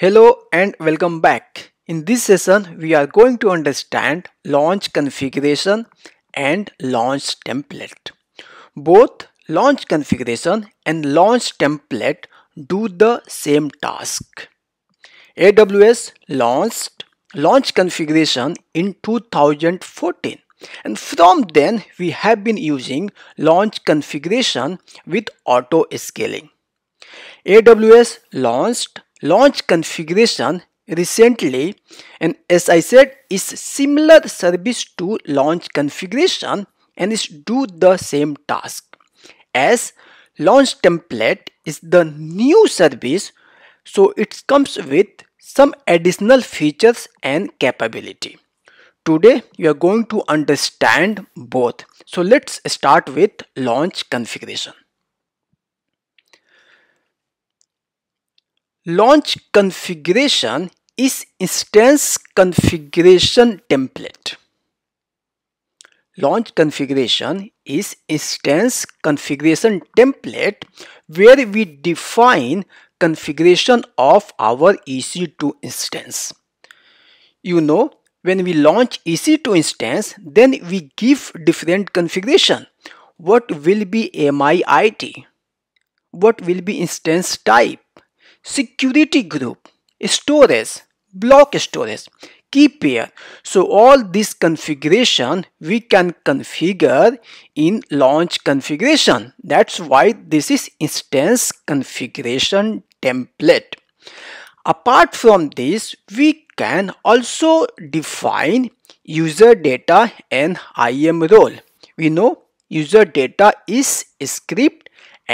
Hello and welcome back. In this session, we are going to understand launch configuration and launch template. Both launch configuration and launch template do the same task. AWS launched launch configuration in 2014 and from then we have been using launch configuration with auto scaling. AWS launched launch configuration recently and as I said is similar service to launch configuration and is do the same task. As launch template is the new service so it comes with some additional features and capability. Today you are going to understand both. So let's start with launch configuration launch configuration is instance configuration template launch configuration is instance configuration template where we define configuration of our EC2 instance. You know, when we launch EC2 instance, then we give different configuration. What will be AMI ID? What will be instance type? Security group, storage, block storage, key pair. So all this configuration we can configure in launch configuration. That's why this is instance configuration template. Apart from this, we can also define user data and IAM role. We know user data is script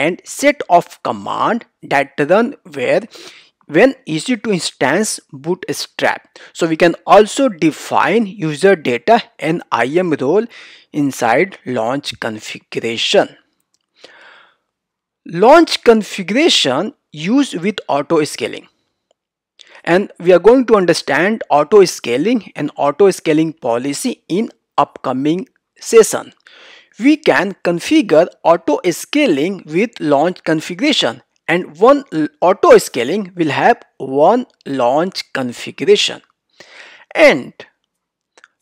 and set of command that run where when EC2 instance bootstrap. So we can also define user data and IAM role inside launch configuration. Launch configuration used with auto scaling. And we are going to understand auto scaling and auto scaling policy in upcoming session. We can configure auto scaling with launch configuration and one auto scaling will have one launch configuration. And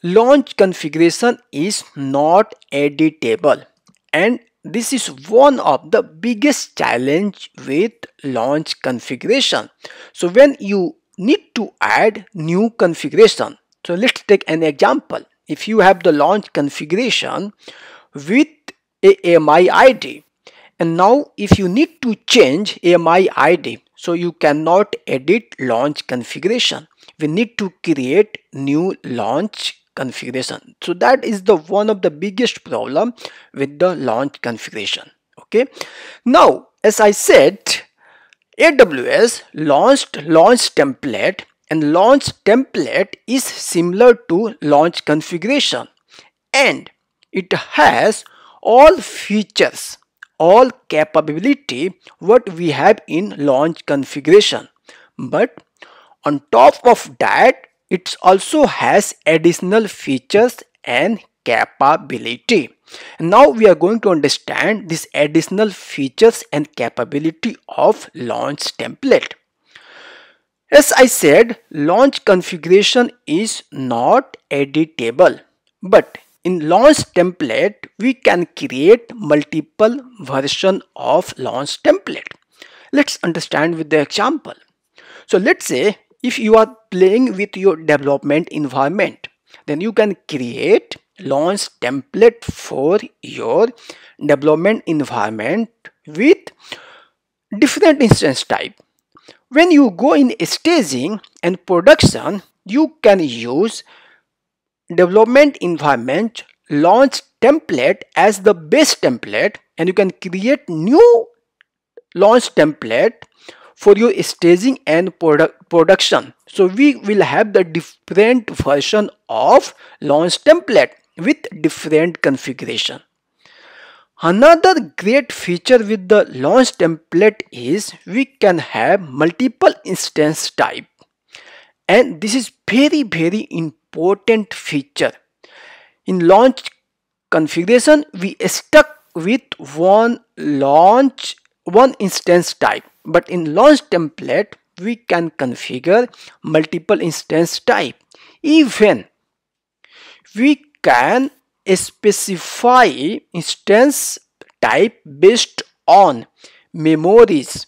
launch configuration is not editable and this is one of the biggest challenge with launch configuration. So when you need to add new configuration so let's take an example. If you have the launch configuration with a AMI ID and now if you need to change AMI ID so you cannot edit launch configuration. We need to create new launch configuration. So that is the one of the biggest problem with the launch configuration. Okay? Now as I said AWS launched launch template and launch template is similar to launch configuration. And it has all features all capability what we have in launch configuration. But on top of that it also has additional features and capability. Now we are going to understand these additional features and capability of launch template. As I said launch configuration is not editable but in launch template, we can create multiple version of launch template. Let's understand with the example. So let's say if you are playing with your development environment, then you can create launch template for your development environment with different instance type. When you go in staging and production, you can use development environment launch template as the base template and you can create new launch template for your staging and product production. So we will have the different version of launch template with different configuration. Another great feature with the launch template is we can have multiple instance type. And this is very very important important feature. In launch configuration, we stuck with one launch, one instance type. But in launch template, we can configure multiple instance type. Even we can specify instance type based on memories,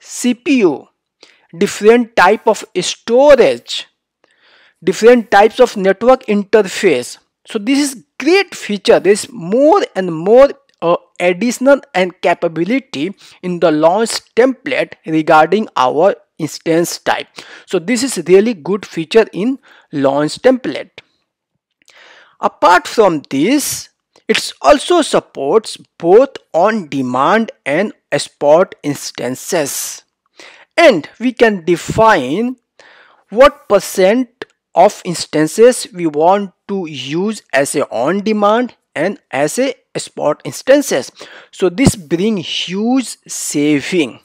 CPU, different type of storage, different types of network interface. So this is great feature. There is more and more uh, additional and capability in the launch template regarding our instance type. So this is really good feature in launch template. Apart from this, it also supports both on-demand and spot instances. And we can define what percent of instances we want to use as a on-demand and as a spot instances. So this bring huge saving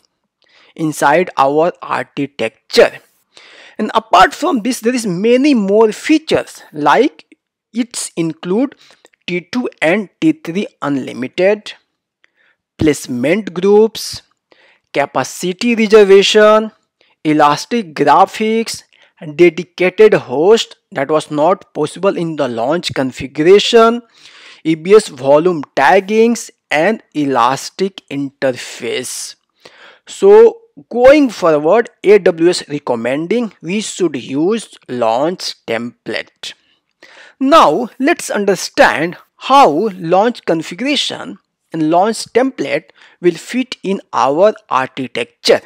inside our architecture. And apart from this, there is many more features like it's include T2 and T3 unlimited, placement groups, capacity reservation, elastic graphics, dedicated host that was not possible in the launch configuration, EBS volume taggings and elastic inference. So going forward AWS recommending we should use launch template. Now let's understand how launch configuration and launch template will fit in our architecture.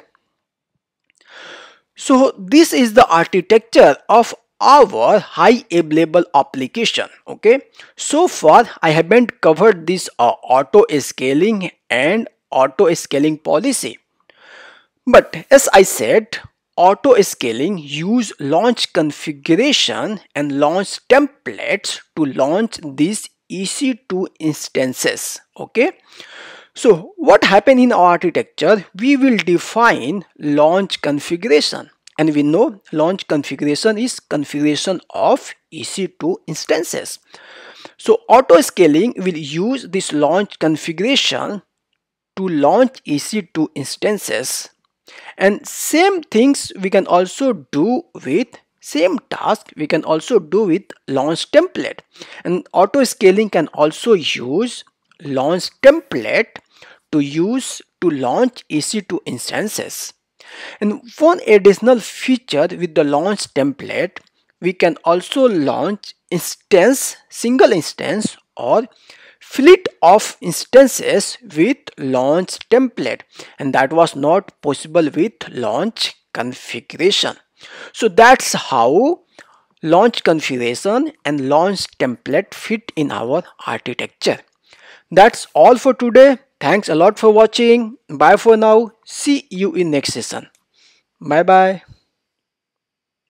So this is the architecture of our high available application okay so far i haven't covered this uh, auto scaling and auto scaling policy but as i said auto scaling use launch configuration and launch templates to launch these EC2 instances. Okay. So what happened in our architecture? We will define launch configuration and we know launch configuration is configuration of EC2 instances. So auto scaling will use this launch configuration to launch EC2 instances and same things we can also do with same task we can also do with launch template and auto scaling can also use launch template to use to launch EC2 instances. And one additional feature with the launch template, we can also launch instance, single instance or fleet of instances with launch template and that was not possible with launch configuration. So that's how launch configuration and launch template fit in our architecture. That's all for today. Thanks a lot for watching. Bye for now. See you in next session. Bye bye.